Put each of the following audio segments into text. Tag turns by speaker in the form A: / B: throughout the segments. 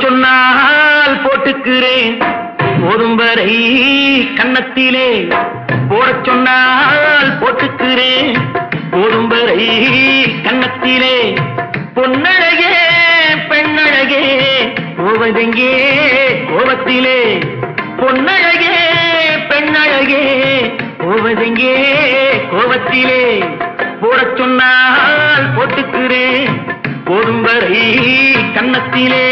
A: சொன்னால் போட்டுக்கிறேன். போதும் வரை கன்னத்திலே போட சொன்னால் போட்டுக்கிறேன். போதும் வரை கன்னத்திலே பொன்னழகே பெண்ணழகே போவதெங்கே கோபத்திலே. பொன்னழகே பெண்ணழகே போவதெங்கே கோபத்திலே. போட சொன்னால் போட்டுக்கிறேன். போதும் வரை கன்னத்திலே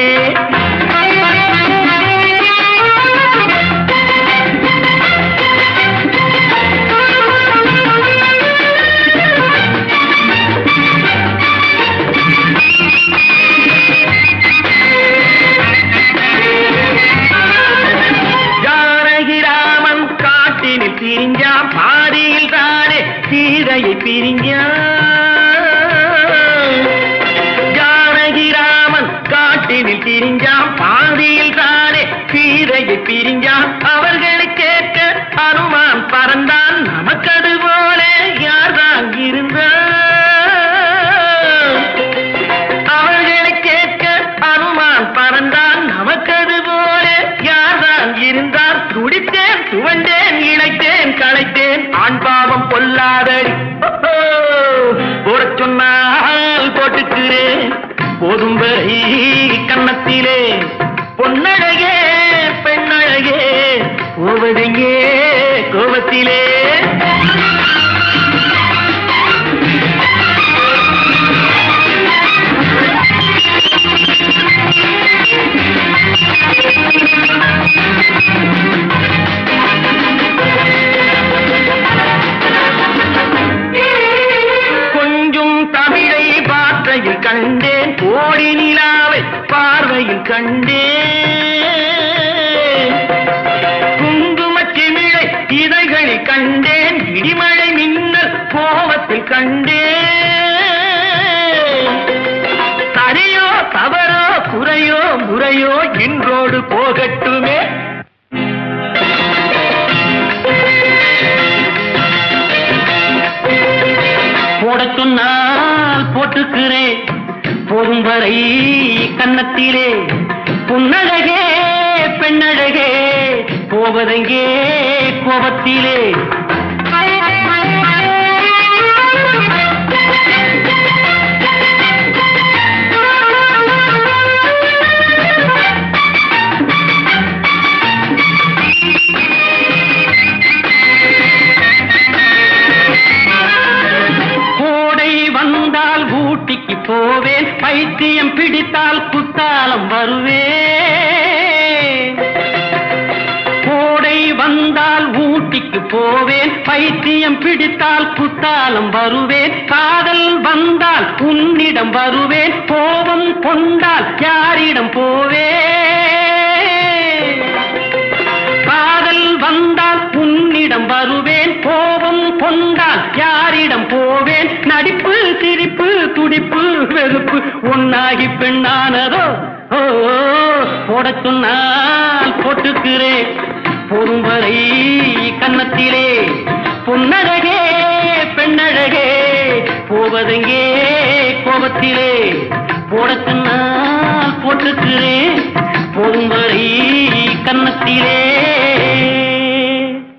A: சீதையை பிரிஞ்சான் ஜானகிராமன் காட்டினில் பிரிஞ்சான் பாதியில் தானே சீதையை பிரிஞ்சான். அவர்களை கேட்க அனுமான் பறந்தான். போதும் வரை கன்னத்திலே பொன்னழகே பெண்ணழகே போவதெங்கே கண்டே. குங்குமச்சிமிழை குங்குமச் இதைகளில் கண்டேன். இடிமழை மின்னல் கோபத்தில் கண்டேன். சரியோ தவறோ குறையோ முறையோ இன்றோடு போகட்டுமே. போடச் சொன்னால் போட்டுக்கிறேன். போகும் வரை கன்னத்திலே புன்னழகே பெண்ணழகே போவதெங்கே கோபத்திலே? இப்போவேன் பைத்தியம் பிடித்தால் குத்தாலம் வருவே. கோடை வந்தால் ஊட்டிக்கு போவேன் பைத்தியம் பிடித்தால் குத்தாலம் வருவேன். காதல் வந்தால் உன்னிடம் வருவேன் கோபம் கொண்டால் யாரிடம் போவேன்? வெறுப்பு ஒன்னாகி பெண்ணானதோ? போட சொன்னால் போட்டுக்கிறேன். போதும் வரை கன்னத்திலே. பொன்னழகே பெண்ணழகே போவதெங்கே கோபத்திலே. போட சொன்னால் போட்டுக்கிறேன். போதும் வரை கன்னத்திலே.